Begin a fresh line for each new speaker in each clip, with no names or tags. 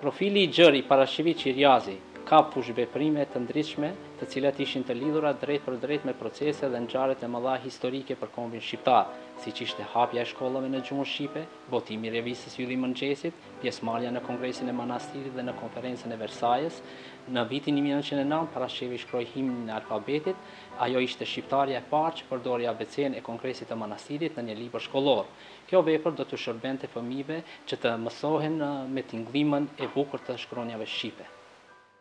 Profili i gjërë i Parashqevi Qiriazi kap fushëveprime të ndryshme të cilat ishin të lidhura drejtpërdrejt me procese dhe ngjarjet e mëdha historike për kombin shqiptar, siç ishte hapja e shkollave në gjuhën shqipe, Botimi i revistës Ylli i Mëngjesit, pjesëmarrja në Kongresin e Manastirit dhe në Konferencën e Versajës. Në vitin një mijë e nëntëqind e nëntë, Parashqevi shkroi Himnin e Alfabetit, ajo ishte shqiptarja e parë që përdori abecenë e Kongresit të Manastirit në një libër shkollor. Kjo vepër do t'u shërbente fëmijëve që të mësohen me tingëllimin e bukur të shkronjave shqipe.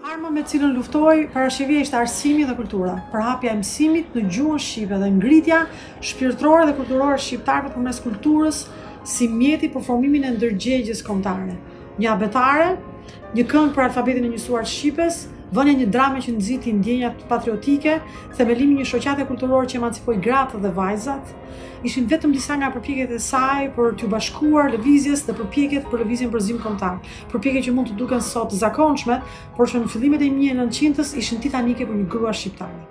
Arma me të cilën luftoi Parashqevia ishte arsimi dhe kultura, përhapja e mësimit në gjuhën shqipe dhe ngritja shpirtërore dhe kulturore e shqiptarëve përmes kulturës si mjeti për formimin e ndërgjegjes kombëtare. Një abetare, një këngë për alfabetin e njësuar të shqipes, vënia e një drame që nxiti ndjenjat patriotike, themelimi i një shoqate kulturore që emancipoi gratë dhe vajzat, ishin vetëm disa nga përpjekjet e saj për t'iu bashkuar lëvizjes dhe përpjekjet për lëvizjen për zgjim kombëtar. Përpjekje që mund të duken sot të zakonshme, por që në fillimet e 1900-s ishin titanike për një grua shqiptare.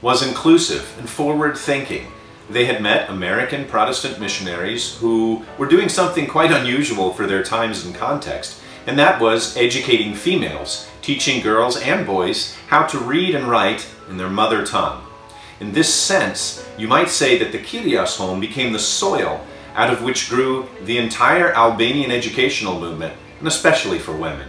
was inclusive and forward-thinking. They had met American Protestant missionaries who were doing something quite unusual for their times and context, and that was educating females, teaching girls and boys how to read and write in their mother tongue. In this sense, you might say that the Kirias home became the soil out of which grew the entire Albanian educational movement, and especially for women.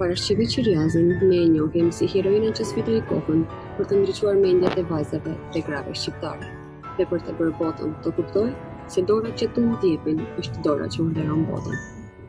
Parashqevi Qiriazin ne e njohim si heroinën që sfidoi kohën për të ndriçuar mendjet e vajzave dhe grave shqiptare. Dhe për të bërë botën të kuptojë se dora që tund djepin është dora që urdhëron botën.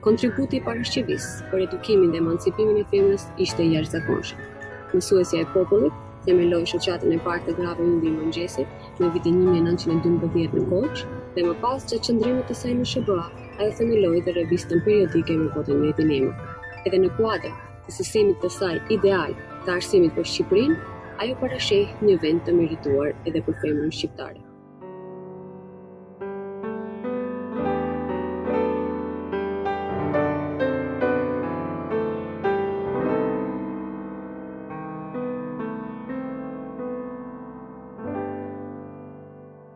Kontributi i Parashqevisë për edukimin dhe emancipimin e femrës ishte i jashtëzakonshëm. Mësuesja e popullit themeloi shoqatën e parë të grave Ylli i Mëngjesit në vitin 1912 në Korçë dhe më pas gjatë qëndrimit të saj në SHBA Ajo themeloi dhe revistën periodike me kotën me të njëjtin emër. Edhe në kuadër të sistemit të saj ideal të arsimit për Shqipërinë, ajo parasheh një vend të merituar edhe për femrën shqiptare.